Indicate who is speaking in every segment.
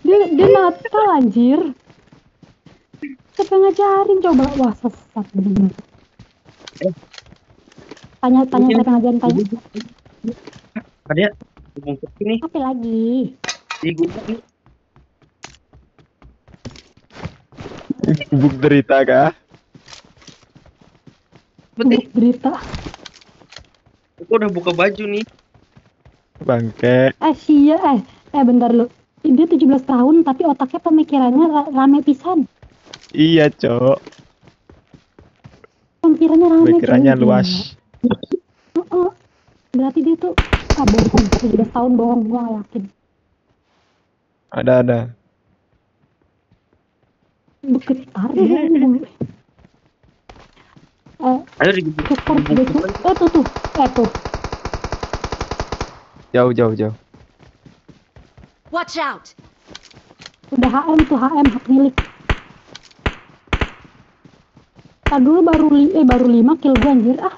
Speaker 1: dia dia nakal anjir. Siapa yang ngajarin? Coba. Wah sesat bener-bener. Tanya tanya siapa yang ngajarin tanya.
Speaker 2: Ada bungkus ini.
Speaker 1: Apa lagi?
Speaker 2: Di gudang nih.
Speaker 3: Buk derita kah?
Speaker 2: Betul.
Speaker 1: berita
Speaker 2: Aku udah buka baju nih.
Speaker 3: Bangke.
Speaker 1: eh sia eh eh bentar lu dia 17 tahun tapi otaknya pemikirannya ra- rame pisan
Speaker 3: Iya, Cok.
Speaker 1: pemikirannya rame
Speaker 3: Pikirannya
Speaker 1: cuy.
Speaker 3: luas.
Speaker 1: Heeh. berarti dia tuh ah bohong 17 tahun bohong gua gak yakin
Speaker 3: Ada ada.
Speaker 1: bergetar dia eh
Speaker 2: Ayo di
Speaker 1: support dia tuh eh tuh tuh. Eh tuh
Speaker 3: Jauh jauh jauh.
Speaker 4: Watch out!
Speaker 1: udah HM tuh HM hak milik. Tadi dulu baru li eh baru 5 kill gua anjir. Ah.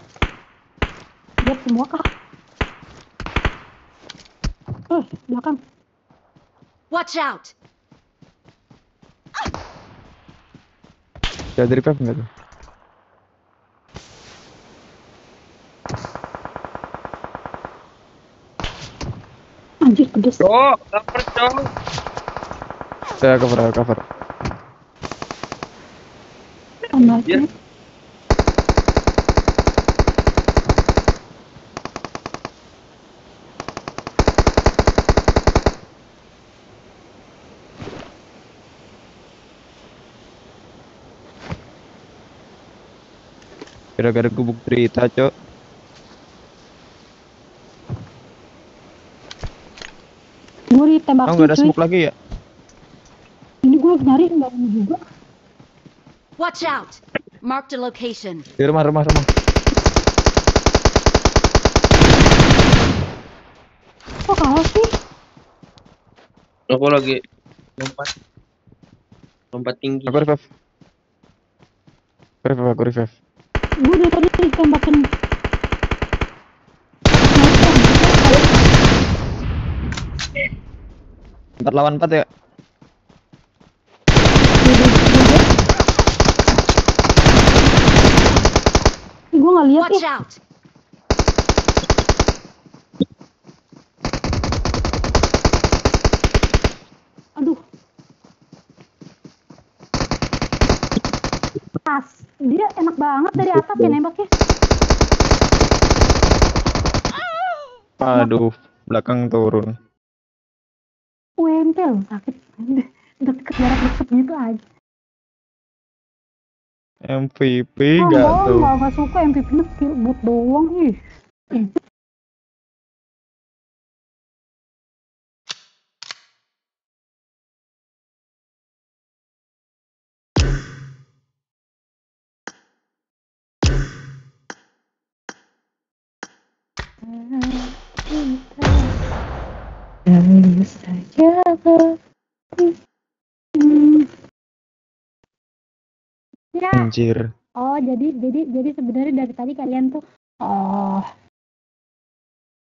Speaker 1: Biar semua kah? Eh belakang.
Speaker 4: Watch out!
Speaker 3: Jauh dari pep enggak tuh?
Speaker 1: Anjir pedes
Speaker 2: Cok, lapar cok.
Speaker 3: Saya cover saya cover.
Speaker 1: anaknya
Speaker 2: Iya.
Speaker 3: Gara-gara gubuk derita, Cok.
Speaker 1: Ditembak
Speaker 3: Oh, nggak ada smoke lagi ya?
Speaker 1: ini gue nyari nggak ini juga
Speaker 4: Watch out! Marked a location.
Speaker 3: Di rumah rumah rumah.
Speaker 1: kok kalah sih
Speaker 2: Aku lagi lompat. Lompat tinggi.
Speaker 3: Aku revive. Revive, aku revive.
Speaker 1: gue dari tadi ditembakin
Speaker 3: Empat lawan empat ya.
Speaker 1: gue nggak lihat ya. aduh. Pas dia enak banget dari atas ya nembaknya
Speaker 3: Aduh, belakang turun.
Speaker 1: UMP loh sakit. Deket jarak deket gitu aja.
Speaker 3: MVP
Speaker 1: oh,
Speaker 3: enggak, tuh.
Speaker 1: enggak suka MVP bot doang ih Ih. Lalu saja Hmm. Ya,
Speaker 3: Anjir.
Speaker 1: oh jadi jadi jadi sebenarnya dari tadi kalian tuh oh.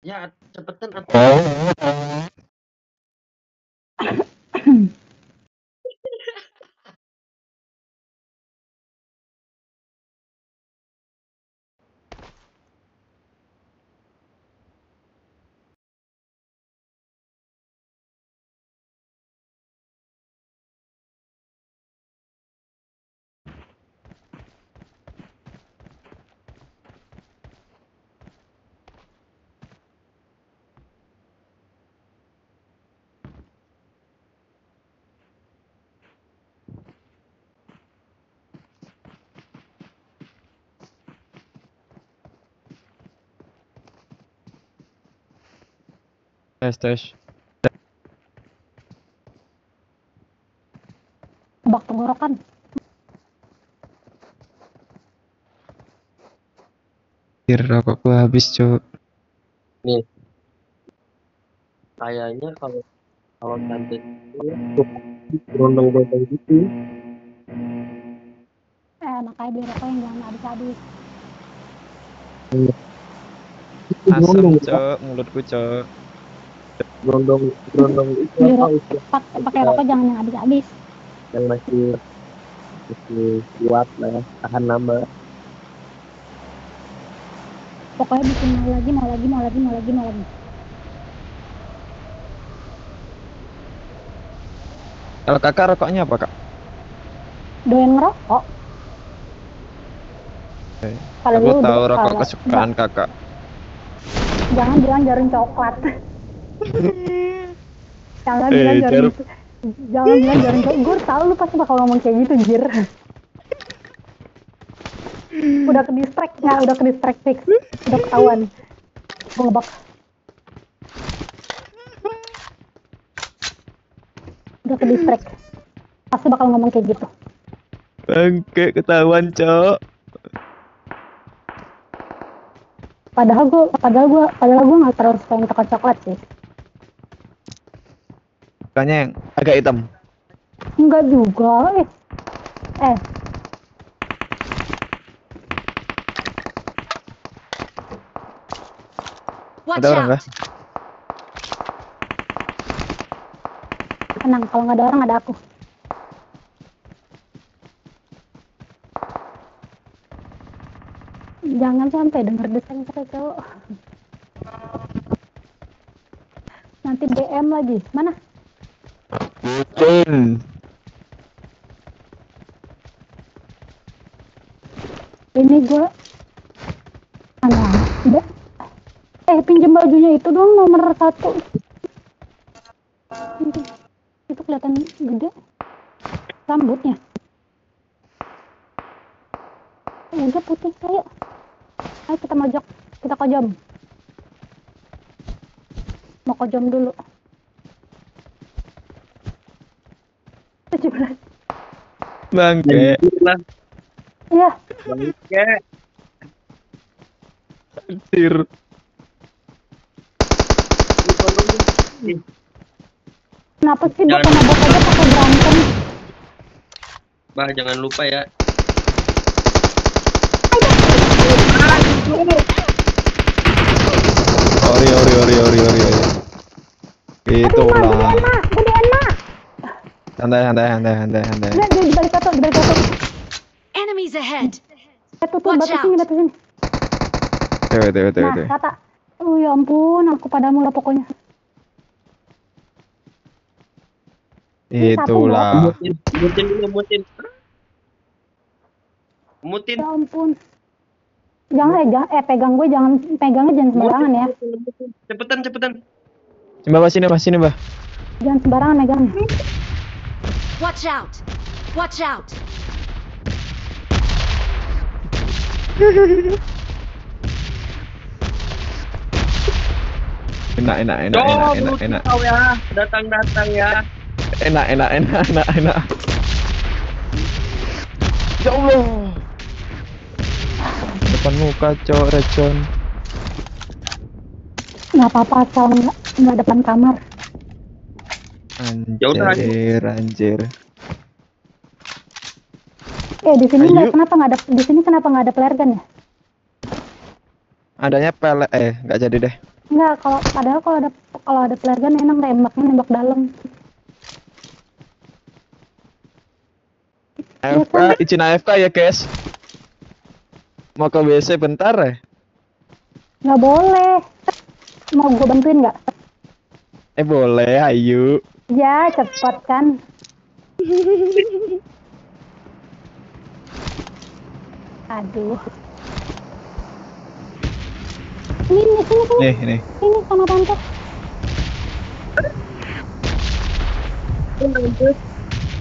Speaker 2: Ya, cepetan atau
Speaker 3: Tes tes.
Speaker 1: tebak tenggorokan
Speaker 3: Anjir, rokok gua habis, Cok.
Speaker 2: kayaknya kalau kalau tante itu berondong-berondong gitu.
Speaker 1: eh aja beli rokok yang jangan habis-habis
Speaker 3: Asam, cok. Mulutku, cok.
Speaker 2: Gerondong, gerondong itu
Speaker 1: Iya,
Speaker 2: apa
Speaker 1: pakai rokok jangan yang habis-habis.
Speaker 2: Yang masih masih kuat lah ya, tahan lama.
Speaker 1: pokoknya bikin mau lagi mau lagi mau lagi mau lagi mau lagi.
Speaker 3: Kalau kakak rokoknya apa, kak?
Speaker 1: doyan ngerokok. Kalau
Speaker 3: Aku tahu rokok kesukaan kakak.
Speaker 1: jangan bilang jarum coklat jangan
Speaker 3: Eh,
Speaker 1: bilang jarum
Speaker 3: jarum-
Speaker 1: jangan bilang jarum coklat gue tau lu pasti bakal ngomong kayak gitu jir. Udah ke distract ya udah ke distract fix. Udah ketahuan. Gue ngebak. Udah ke distract. Pasti bakal ngomong kayak gitu.
Speaker 3: Bangke ketahuan, cok.
Speaker 1: padahal gue padahal gue padahal gue nggak terlalu suka yang coklat coklat sih
Speaker 3: Sukanya yang agak hitam.
Speaker 1: enggak juga. Eh. Eh.
Speaker 4: Watch
Speaker 3: Ada orang kah?
Speaker 1: tenang kalau nggak ada orang ada aku. Jangan sampai denger desain kita cowok. Nanti DM lagi. Mana
Speaker 3: Bucin.
Speaker 1: ini gue mana eh pinjam bajunya itu dong nomor satu. Itu, itu kelihatan gede. Rambutnya. Eh, udah putih ayo. Ayo kita mojok kita kojom. Mau kojom dulu 17
Speaker 3: Bangke.
Speaker 2: lah,
Speaker 1: iya
Speaker 2: bangke.
Speaker 3: Anjir.
Speaker 1: kenapa sih
Speaker 2: Jangan-
Speaker 1: bapak nabok aja pakai berantem
Speaker 2: Bah, jangan lupa ya.
Speaker 3: Ori, ori, ori, ori, ori, ori. Itu lah. Santai, santai, santai, santai, santai.
Speaker 1: Udah, di balik satu, di balik satu.
Speaker 4: Enemies ahead!
Speaker 1: Satu tuh,
Speaker 4: Watch
Speaker 1: batu
Speaker 4: out.
Speaker 1: sini, batu sini.
Speaker 3: Tewe, tewe, tewe,
Speaker 1: Nah,
Speaker 3: tewe.
Speaker 1: kata. Oh ya ampun, aku padamu lah pokoknya.
Speaker 3: Itulah.
Speaker 2: Mutin, mutin dulu, mutin. Mutin.
Speaker 1: Ya ampun. Jangan eh, jangan, eh pegang gue jangan pegangnya jangan sembarangan ya.
Speaker 2: Cepetan, cepetan.
Speaker 3: Mbak, sini, Mbak, sini, Mbak.
Speaker 1: Jangan sembarangan megangnya.
Speaker 4: Watch out! Watch out!
Speaker 3: Enak, enak, enak,
Speaker 2: Oh,
Speaker 3: enak, enak, enak.
Speaker 2: kau ya. Datang-datang ya.
Speaker 3: Enak, enak, enak, enak, enak. Ya Allah. Depan muka, cok, recon.
Speaker 1: Nggak apa-apa, nggak nggak depan kamar.
Speaker 2: Ya
Speaker 3: Anjir, anjir.
Speaker 1: Eh di sini nggak kenapa nggak ada di sini kenapa nggak ada flare gun ya?
Speaker 3: Adanya pelet, eh, nggak jadi deh.
Speaker 1: Nggak, kalau padahal kalau ada kalau ada flare gun enak nembaknya nembak dalam.
Speaker 3: AFK, izin AFK ya, guys. Mau ke WC bentar ya?
Speaker 1: Nggak boleh. Mau gue bantuin nggak?
Speaker 3: Eh, boleh, ayo.
Speaker 1: Ya cepet kan. Aduh. Ini, ini, sini, sini,
Speaker 3: Nih, nih.
Speaker 1: sini sama tante.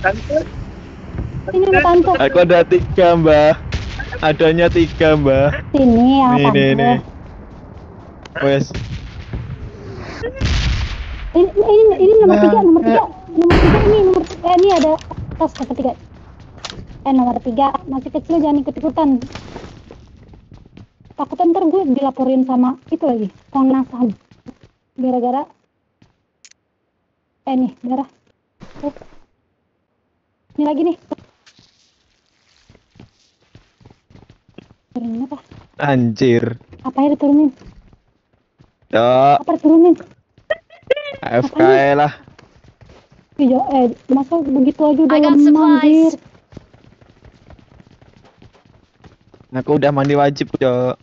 Speaker 2: Tante.
Speaker 1: Sini sama tante.
Speaker 3: Aku ada tiga, Mbak. Adanya tiga, Mbak.
Speaker 1: Sini sama
Speaker 3: Nih,
Speaker 1: tante.
Speaker 3: nih, nih. Wes.
Speaker 1: Ini, ini, ini nomor
Speaker 3: Nah,
Speaker 1: tiga, nomor
Speaker 3: eh.
Speaker 1: tiga, nomor tiga ini nomor eh, ini ada tas nomor tiga. Eh nomor tiga masih kecil jangan ikut ikutan. Takutnya ntar gue dilaporin sama itu lagi Komnas HAM. Gara-gara eh nih darah. Eh. Ini lagi nih. Ini apa?
Speaker 3: Anjir.
Speaker 1: Apa ya diturunin?
Speaker 3: Cok,
Speaker 1: Apa diturunin?
Speaker 3: AFK ya lah.
Speaker 1: Iya, eh, masa begitu aja udah
Speaker 4: I got
Speaker 1: lemah,
Speaker 4: supplies.
Speaker 1: anjir.
Speaker 3: Aku udah mandi wajib, Cok.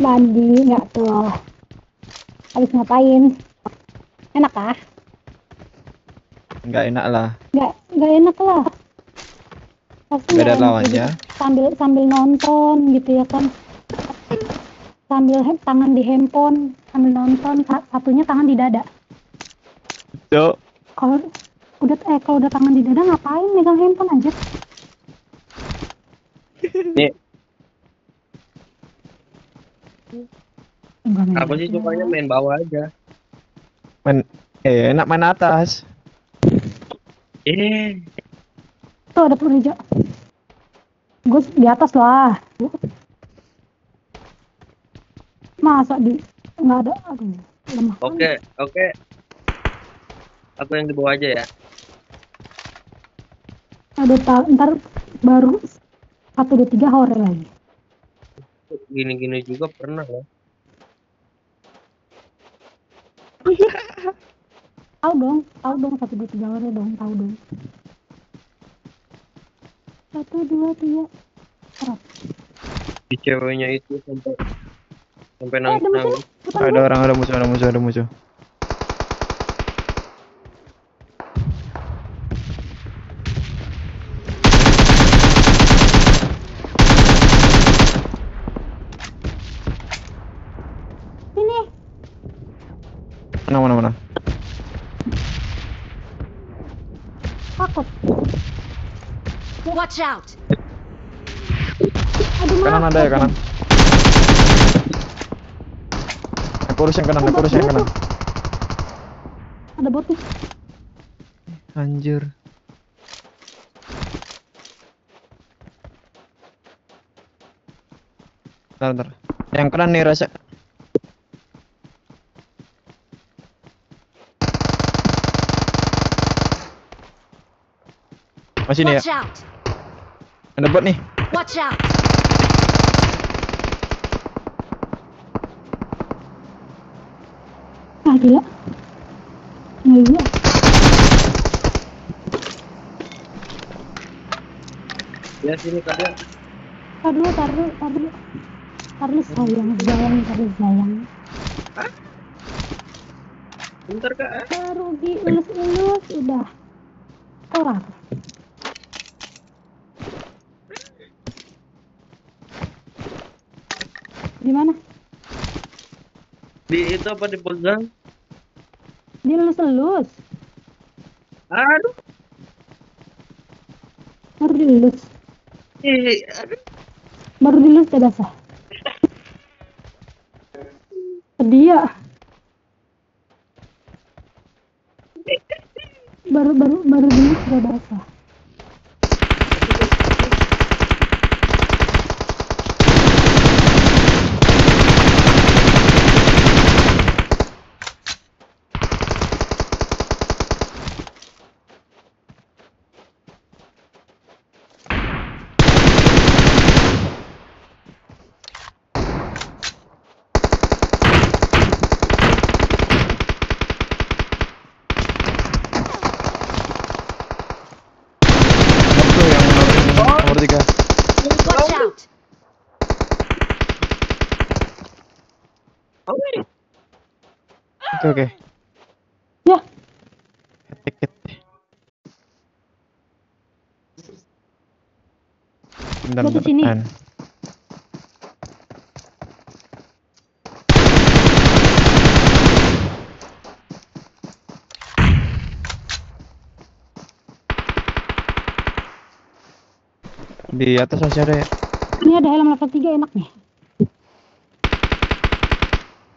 Speaker 1: Mandi, nggak tuh. Habis ngapain? Enak ah?
Speaker 3: Enggak enak lah.
Speaker 1: Nggak, nggak enak lah. Pasti
Speaker 3: Nggak ada
Speaker 1: nggak enak
Speaker 3: lawannya.
Speaker 1: Sambil sambil nonton gitu ya kan. Sambil tangan di handphone, sambil nonton, sa- satunya tangan di dada.
Speaker 3: Cok,
Speaker 1: Kalau udah eh kalau udah tangan di dada ngapain megang handphone aja?
Speaker 2: Nih.
Speaker 1: Enggak main
Speaker 2: Aku sih sukanya main bawah aja.
Speaker 3: main eh enak main atas.
Speaker 2: Eh,
Speaker 1: Tuh ada peluru hijau. Gue di atas lah. Masa di nggak ada? Aduh, lemah.
Speaker 2: oke, oke. Aku yang di bawah aja ya.
Speaker 1: Ada ta- ntar baru satu dua tiga hore lagi.
Speaker 2: Gini-gini juga pernah loh.
Speaker 1: Tahu dong, tahu dong satu dua tiga hore dong, tahu dong. Satu dua tiga.
Speaker 2: Di ceweknya itu sampai sampai
Speaker 1: Eh, ada musuh
Speaker 2: nangis-nangis.
Speaker 1: nih, depan
Speaker 3: Ada orang, ada musuh, ada musuh, ada musuh.
Speaker 1: Sini.
Speaker 3: Mana, mana, mana?
Speaker 1: Takut.
Speaker 4: Watch out!
Speaker 1: Aduh,
Speaker 3: Kanan ada ya kanan. Aku urus yang kanan, aku yang kanan.
Speaker 1: Ada bot nih.
Speaker 3: Anjir. Bentar, bentar. Yang kanan nih rasa. Masih nih ya. Ada bot nih.
Speaker 4: Watch out!
Speaker 1: Ah, gila. Gila.
Speaker 2: Ya sini kalian.
Speaker 1: Tar dulu, tar dulu, tar dulu. Tar dulu sayang, sayang, tar dulu sayang.
Speaker 2: Bentar kak.
Speaker 1: Baru dielus-elus udah. Orang. Di mana?
Speaker 2: Di itu apa dipegang?
Speaker 1: Dielus-elus.
Speaker 2: Aduh.
Speaker 1: Baru dielus.
Speaker 2: Eh, aduh.
Speaker 1: Baru dielus udah basah. Dia. Baru baru baru dielus udah basah.
Speaker 3: Satu yang nomor, nomor tiga.
Speaker 4: Watch out!
Speaker 2: Oke.
Speaker 3: Oke, oke.
Speaker 1: Ya,
Speaker 3: Ketik, ketik. Bentar, bentar.
Speaker 1: sini.
Speaker 3: Di atas masih ada ya?
Speaker 1: ini ada helm level 3 enak nih.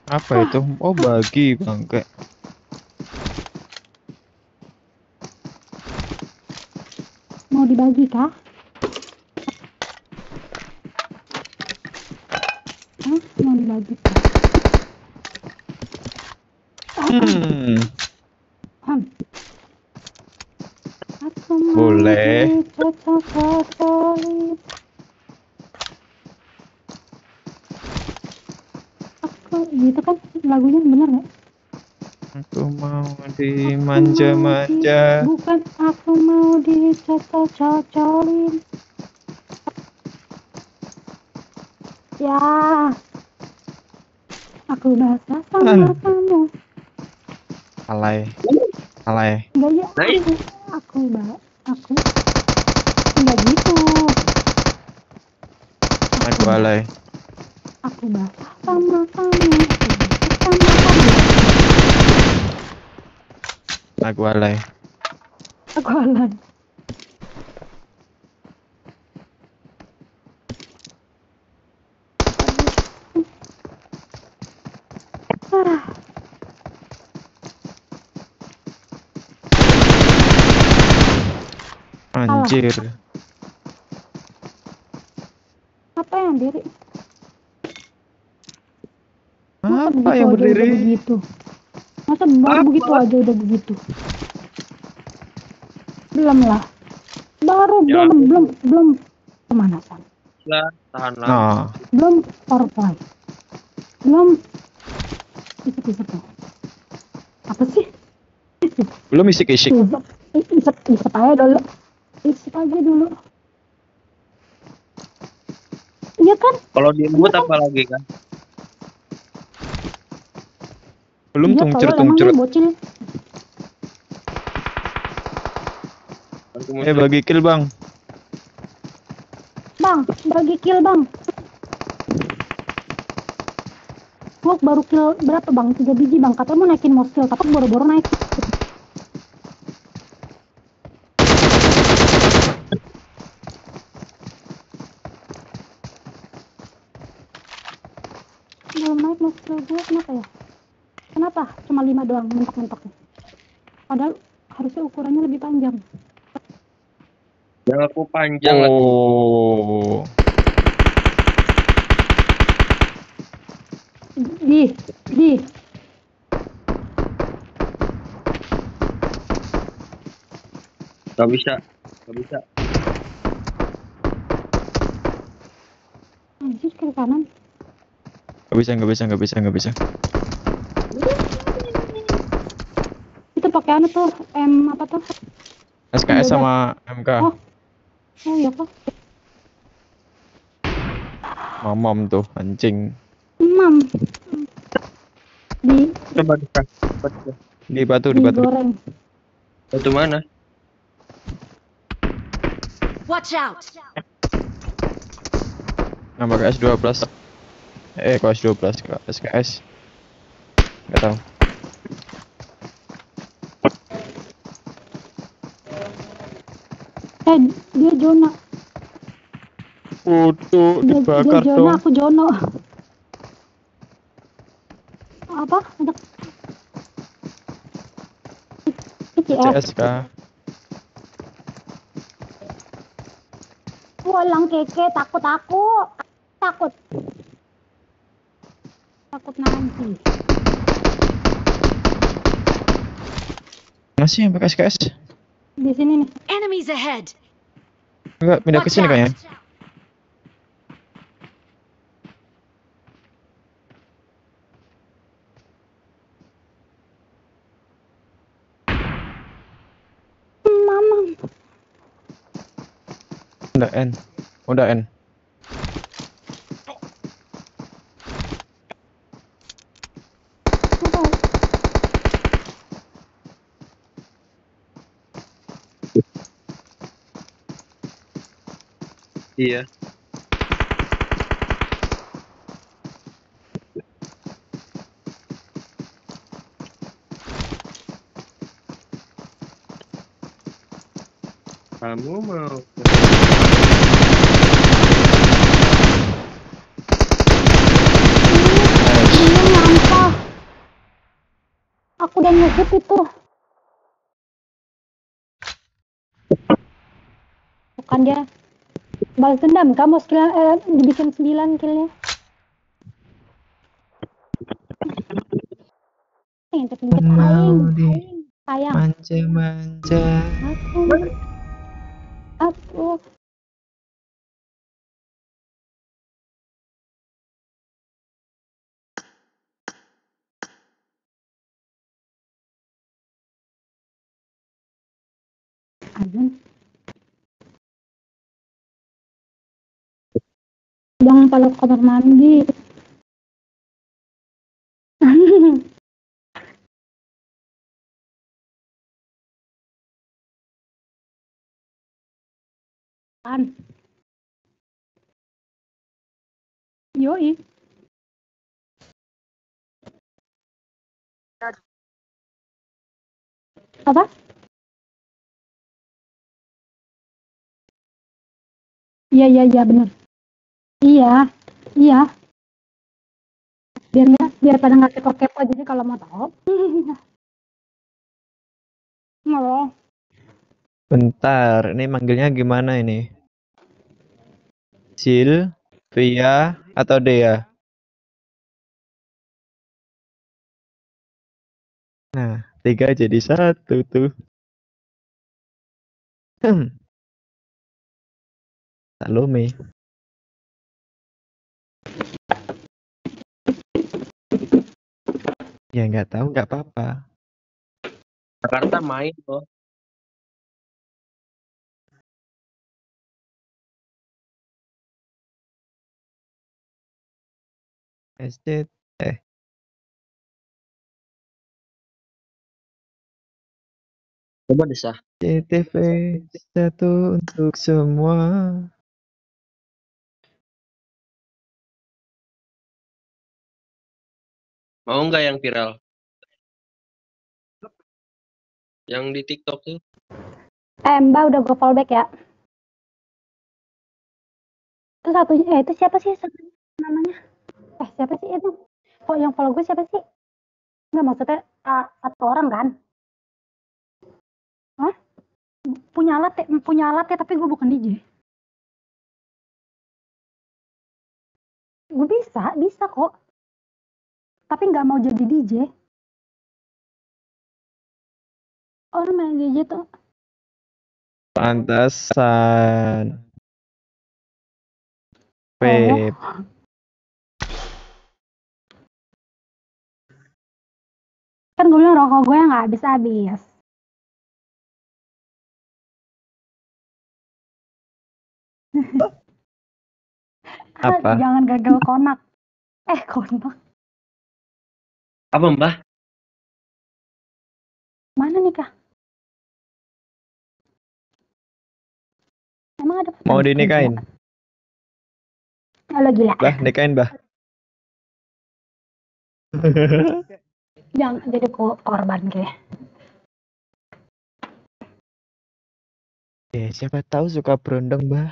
Speaker 3: Apa itu? Oh, bagi bangke.
Speaker 1: Mau dibagi kah? Hah? Mau dibagi kah?
Speaker 3: Hmm.
Speaker 1: Aku
Speaker 3: Boleh.
Speaker 1: cocok
Speaker 3: dimanja-manja.
Speaker 1: di- bukan aku mau dicocol-cocolin ya aku basah sama
Speaker 3: Ah.
Speaker 1: kamu
Speaker 3: Alay. Alay.
Speaker 1: enggak ya aku aku ba aku enggak gitu
Speaker 3: Aku alay.
Speaker 1: aku basah sama kamu aku basah sama kamu
Speaker 3: Aku alay.
Speaker 1: aku alay
Speaker 3: Anjir.
Speaker 1: apa yang diri
Speaker 3: Apa yang berdiri?
Speaker 1: begitu masa baru begitu aja udah begitu. Belum lah. Baru
Speaker 2: Ya.
Speaker 1: belum belum belum. Pemanasan
Speaker 2: lah tahan lah.
Speaker 3: Nah,
Speaker 1: belum powerpoint belum. Isep isep apa sih?
Speaker 3: Belum isik-isik.
Speaker 1: isep. Isep aja dulu. Isep aja dulu. Iya kan?
Speaker 2: Kalau di lembut apa lagi kan
Speaker 3: Belum
Speaker 1: iya
Speaker 3: tungcur tungcur. Eh bagi kill bang.
Speaker 1: bang bagi kill bang Gua baru kill berapa bang? Tiga biji bang. Katanya mau naikin most kill, tapi boro-boro naik. Belum naik most kill gue, kenapa ya? Kenapa? Cuma lima doang mentok-mentoknya. Padahal harusnya ukurannya lebih panjang.
Speaker 2: yang aku panjang lah
Speaker 3: Oh.
Speaker 1: Di, di,
Speaker 2: Gak bisa Gak bisa
Speaker 1: anjir kiri kanan.
Speaker 3: Gak bisa, gak bisa, gak bisa, gak bisa.
Speaker 1: Itu pakai anu tuh, M apa tuh?
Speaker 3: SKS sama MK.
Speaker 1: Oh. Oh iya kok.
Speaker 3: Mamam tuh anjing.
Speaker 1: Mam. Di
Speaker 2: Coba Coba dekat.
Speaker 3: Di batu, di batu.
Speaker 1: digoreng.
Speaker 2: Batu mana
Speaker 4: Watch out!
Speaker 3: Nambah KS 12. Eh, KS 12 ke SKS. Gak tau.
Speaker 1: Eh, dia.
Speaker 3: Waduh,
Speaker 1: Dia,
Speaker 3: dibakar
Speaker 1: dia Jona,
Speaker 3: dong.
Speaker 1: aku Jono. Apa? Ada ICS.
Speaker 3: CSK.
Speaker 1: Walang keke, takut aku. Takut. Takut nanti.
Speaker 3: Mana sih yang pakai SKS?
Speaker 1: Di sini nih.
Speaker 4: Enemies ahead!
Speaker 3: Enggak, pindah ke sini kayaknya.
Speaker 1: Mama.
Speaker 3: Udah N. Udah N.
Speaker 1: Apa?
Speaker 2: Iya Kamu mau.
Speaker 1: Aku udah nyebut itu. Bukan dia. Balas dendam. Kamu skill, eh, dibikin 9 killnya. Aing.
Speaker 3: di-
Speaker 1: Aing. Sayang.
Speaker 3: Manja-manja.
Speaker 1: Aku. Aku. Bang kalau ke kamar mandi. An. Yoi. Apa? Iya, iya, iya, bener. Iya, iya. Biar biar pada nggak kepo-kepo, jadi kalau mau tahu. Halo.
Speaker 3: Bentar, ini manggilnya gimana ini? Sil, Via, atau Dea? Nah, tiga jadi satu tuh. Hmm. Salome. Ya nggak tahu nggak apa-apa.
Speaker 2: Jakarta main loh.
Speaker 3: SC eh
Speaker 2: Coba desah.
Speaker 3: CTV satu untuk semua.
Speaker 2: Mau nggak yang viral? Yang di TikTok tuh.
Speaker 1: Eh, Mbak udah gue follow ya. Itu satunya, eh itu siapa sih satunya namanya? Eh, siapa sih itu? Kok yang follow gue siapa sih? Enggak maksudnya ah, satu orang kan? Hah? Punya alat ya, punya alat ya, tapi gue bukan DJ. Gue bisa, bisa kok. Tapi nggak mau jadi DJ. Orang main DJ tuh
Speaker 3: Pantasan.
Speaker 1: Oh.
Speaker 3: Pep.
Speaker 1: kan gue bilang rokok gue nggak habis-habis.
Speaker 3: Apa?
Speaker 1: Jangan gagal konak. Eh, konak.
Speaker 2: Apa mbah?
Speaker 1: Mana nih, Kak? Emang ada
Speaker 3: Mau dinikahin?
Speaker 1: kerja? Halo gila.
Speaker 3: Bah, nikahin, Bah.
Speaker 1: Jangan jadi ko- korban kayak.
Speaker 3: Eh, siapa tahu suka berondong, Bah.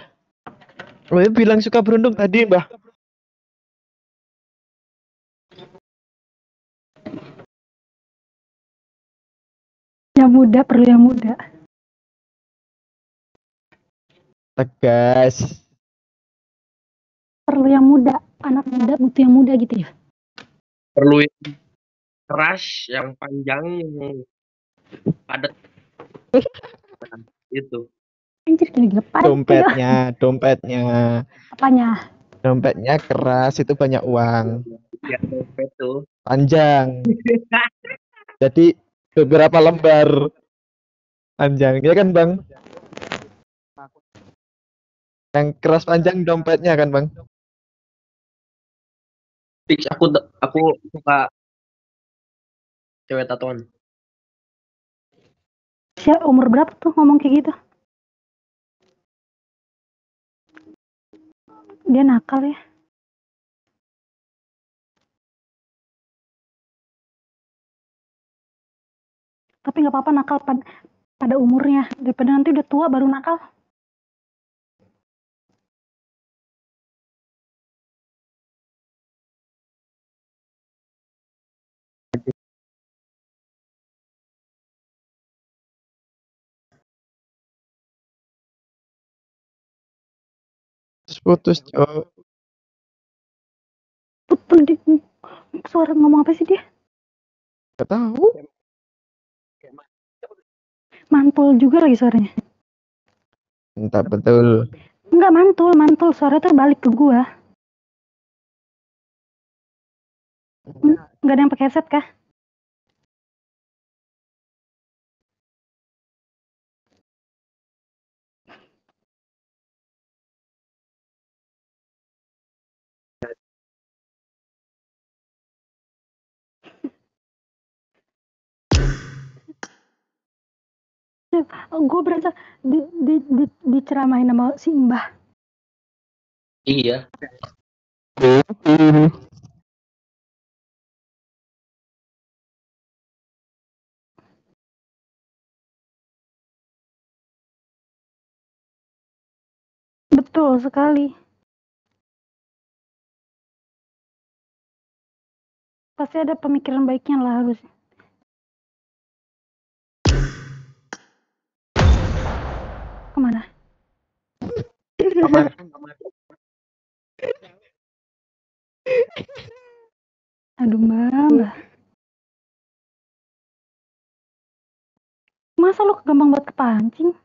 Speaker 3: Oh, ya bilang suka berondong tadi, Bah.
Speaker 1: Yang muda perlu yang muda.
Speaker 3: Tegas.
Speaker 1: Perlu yang muda. Anak muda butuh yang muda gitu ya.
Speaker 2: Perlu yang keras, yang panjang, yang padat. Itu.
Speaker 1: Anjir gila-gila parah.
Speaker 3: Dompetnya, dompetnya.
Speaker 1: Apanya?
Speaker 3: Dompetnya keras, itu banyak uang.
Speaker 2: Ya, dompet tuh.
Speaker 3: Panjang. Jadi beberapa lembar. Panjang, ya kan, Bang? Yang keras panjang dompetnya kan, Bang?
Speaker 2: Fix aku aku suka cewek tatoan.
Speaker 1: Siapa umur berapa tuh ngomong kayak gitu? Dia nakal ya. Tapi nggak apa-apa nakal pada, pada umurnya. Daripada nanti udah tua baru nakal.
Speaker 3: Terus putus, Cok.
Speaker 1: Betul di suara ngomong apa sih dia?
Speaker 3: Gak tahu.
Speaker 1: Mantul juga lagi suaranya.
Speaker 3: Entah betul.
Speaker 1: Enggak mantul, mantul. Suara tuh balik ke gua. Enggak ada yang pakai headset kah? Gue berasa di, di, di, diceramahin sama si Mbah.
Speaker 2: Iya.
Speaker 1: Betul sekali. Pasti ada pemikiran baiknya lah harus.
Speaker 2: Ke mana?
Speaker 1: Aduh mbak, mbak. Masa lu gampang buat kepancing?